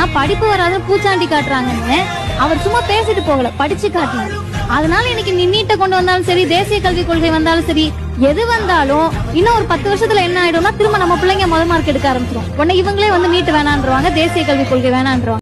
ஆனா படிப்பு வராதுன்னு பூச்சாண்டி காட்டுறாங்கன்னு அவர் சும்மா பேசிட்டு போகல படிச்சு காட்டினார். அதனால இன்னைக்கு நீ நீட்டை கொண்டு வந்தாலும் சரி தேசிய கல்விக் கொள்கை வந்தாலும் சரி எது வந்தாலும் இன்னும் ஒரு பத்து வருஷத்துல என்ன ஆயிடும்னா திரும்ப நம்ம பிள்ளைங்க முதல் மார்க் எடுக்க ஆரம்பிச்சிடும் உடனே இவங்களே வந்து நீட்டு வேணான்றவாங்க தேசிய கல்விக் கொள்கை வேணான்றவாங்க.